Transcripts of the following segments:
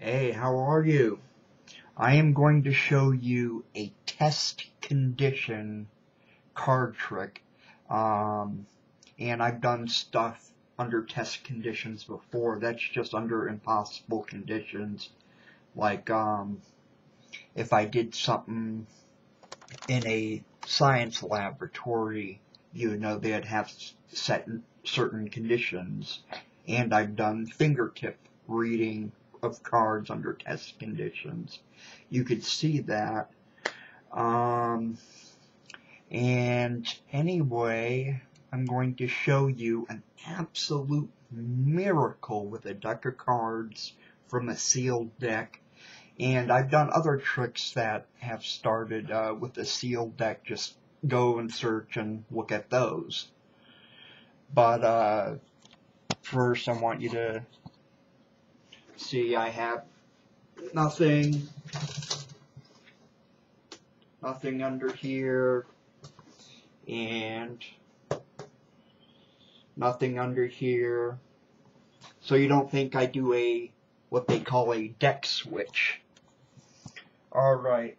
Hey, how are you? I am going to show you a test condition card trick. Um, and I've done stuff under test conditions before. That's just under impossible conditions. Like, um, if I did something in a science laboratory, you know, they'd have set certain conditions. And I've done fingertip reading of cards under test conditions. You could see that. Um, and anyway, I'm going to show you an absolute miracle with a deck of cards from a sealed deck. And I've done other tricks that have started uh, with a sealed deck. Just go and search and look at those. But uh, first, I want you to see I have nothing, nothing under here, and nothing under here. So you don't think I do a, what they call a deck switch. Alright.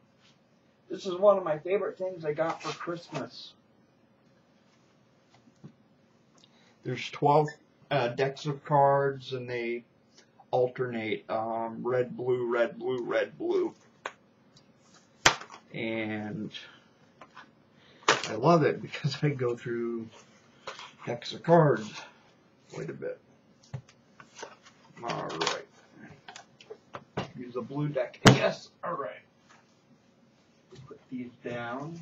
This is one of my favorite things I got for Christmas. There's 12 uh, decks of cards and they alternate um, red, blue, red, blue, red, blue. And I love it because I go through decks of cards quite a bit. Alright. Use a blue deck. Yes, alright. Put these down.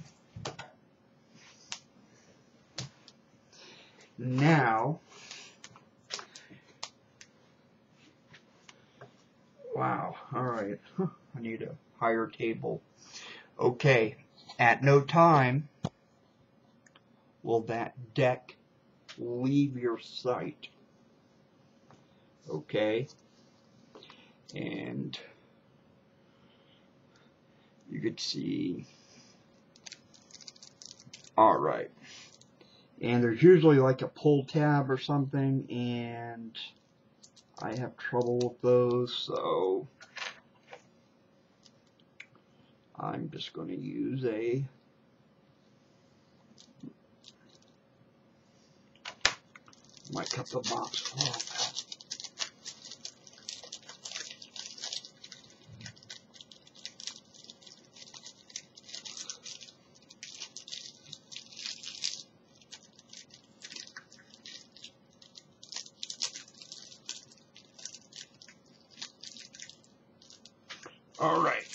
Now, Wow, alright. I need a higher table. Okay, at no time will that deck leave your sight. Okay, and you could see, alright, and there's usually like a pull tab or something, and I have trouble with those, so I'm just going to use a my cup of box off. Alright,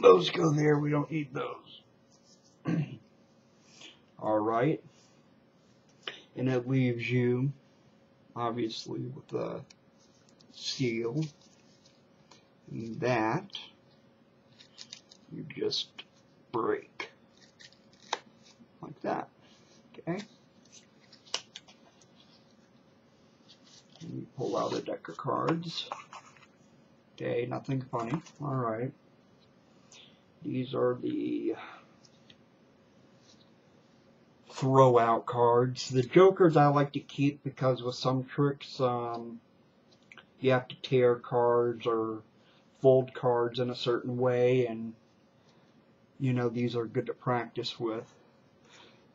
those go there, we don't need those. Alright, and it leaves you, obviously, with the seal. And that, you just break. Like that, okay? And you pull out a deck of cards. Okay, nothing funny. Alright. These are the throw out cards. The jokers I like to keep because with some tricks, um, you have to tear cards or fold cards in a certain way and you know these are good to practice with.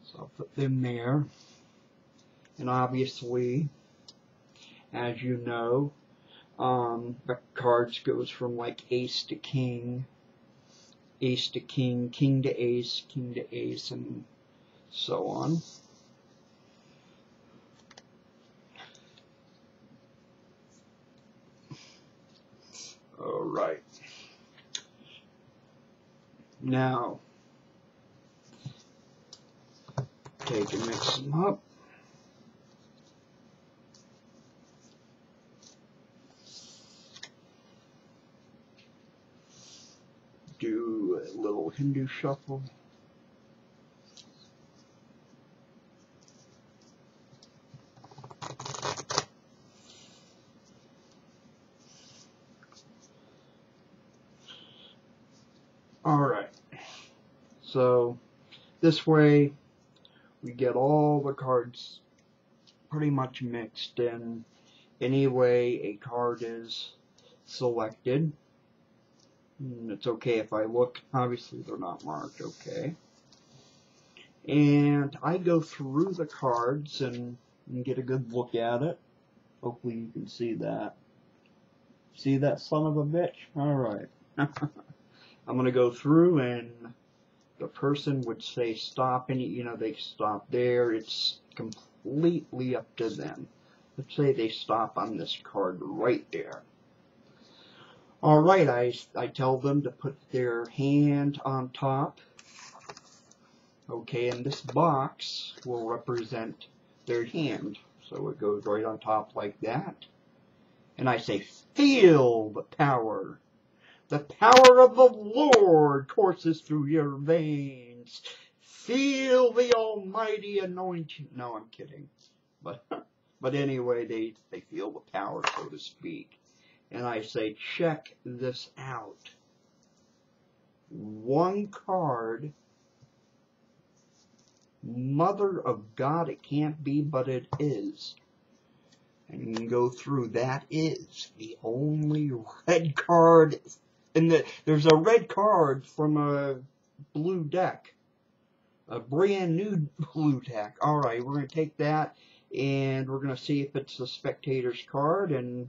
So I'll put them there. And obviously, as you know, um, the cards goes from like ace to king, ace to king, king to ace, king to ace, and so on. All right. Now, take and mix them up. Do a little Hindu shuffle. Alright, so this way we get all the cards pretty much mixed in any way a card is selected And it's okay if I look. Obviously, they're not marked. Okay. And I go through the cards and, and get a good look at it. Hopefully you can see that. See that son of a bitch? Alright. I'm going to go through and the person would say stop and you know they stop there. It's completely up to them. Let's say they stop on this card right there. Alright, I, I tell them to put their hand on top. Okay, and this box will represent their hand. So it goes right on top like that. And I say, feel the power. The power of the Lord courses through your veins. Feel the almighty anointing. No, I'm kidding. But, but anyway, they, they feel the power, so to speak. And I say, check this out. One card Mother of God, it can't be, but it is. And you can go through. That is the only red card. And the, there's a red card from a blue deck. A brand new blue deck. Alright, we're going to take that and we're going to see if it's the spectator's card. And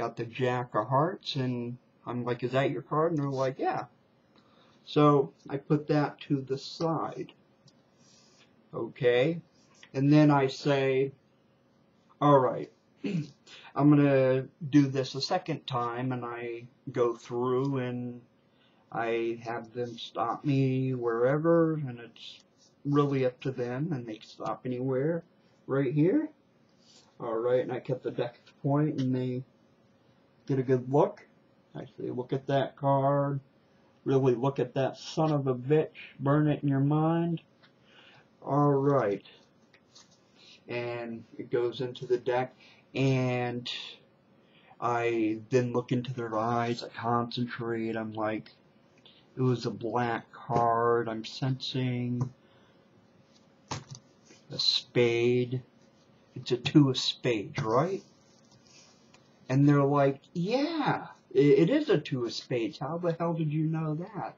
got the Jack of Hearts. And I'm like, is that your card? And they're like, yeah. So I put that to the side okay? And then I say, all right, I'm going to do this a second time, and I go through and I have them stop me wherever, and it's really up to them, and they stop anywhere right here. All right, and I kept the deck point, and they get a good look. Actually look at that card. Really look at that son of a bitch. Burn it in your mind. All right. And it goes into the deck and I then look into their eyes, I concentrate, I'm like, it was a black card, I'm sensing a spade. It's a two of spades, right? And they're like, yeah, it is a two of spades. How the hell did you know that?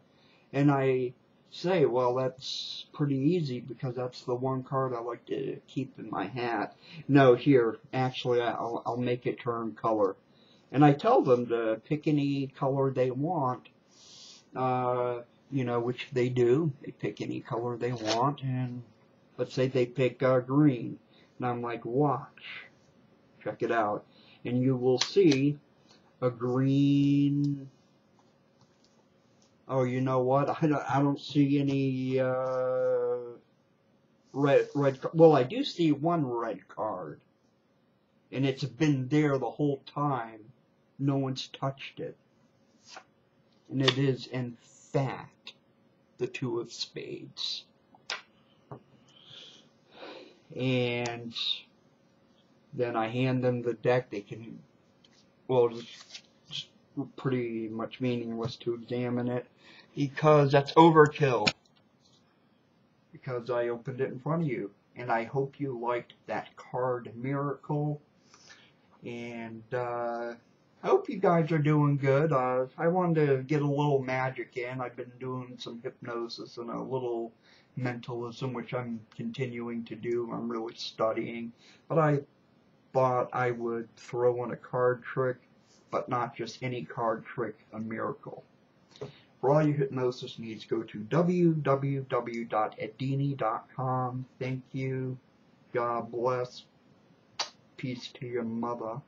And I say, well, that's pretty easy because that's the one card I like to keep in my hat. No, here, actually, I'll, I'll make it turn color. And I tell them to pick any color they want, uh, you know, which they do. They pick any color they want, and let's say they pick uh, green. And I'm like, watch, check it out. And you will see a green oh, you know what? I don't, I don't see any uh, red red. Well, I do see one red card, and it's been there the whole time. No one's touched it, and it is in fact the two of spades. And then I hand them the deck. They can, well, just pretty much meaningless to examine it because that's overkill. Because I opened it in front of you. And I hope you liked that card miracle. And uh, I hope you guys are doing good. Uh, I wanted to get a little magic in. I've been doing some hypnosis and a little mentalism, which I'm continuing to do. I'm really studying. But I thought I would throw in a card trick, but not just any card trick, a miracle. For all your hypnosis needs, go to www.eddini.com. Thank you. God bless. Peace to your mother.